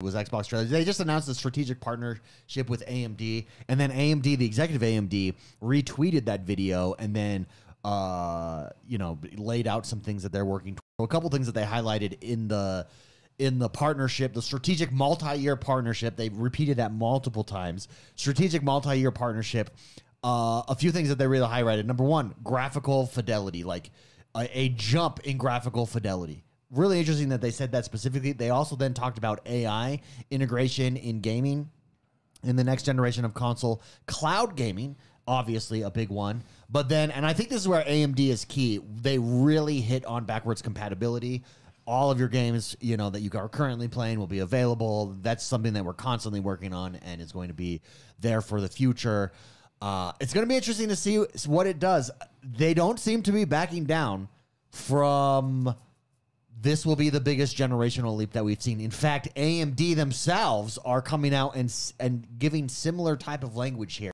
was Xbox strategy. They just announced a strategic partnership with AMD, and then AMD, the executive AMD, retweeted that video and then uh, you know laid out some things that they're working. A couple things that they highlighted in the in the partnership, the strategic multi-year partnership. They repeated that multiple times. Strategic multi-year partnership. Uh, a few things that they really highlighted. Number one, graphical fidelity, like a, a jump in graphical fidelity really interesting that they said that specifically. They also then talked about AI integration in gaming in the next generation of console, cloud gaming, obviously a big one. But then, and I think this is where AMD is key. They really hit on backwards compatibility. All of your games, you know, that you are currently playing will be available. That's something that we're constantly working on and is going to be there for the future. Uh, it's going to be interesting to see what it does. They don't seem to be backing down from this will be the biggest generational leap that we've seen. In fact, AMD themselves are coming out and and giving similar type of language here.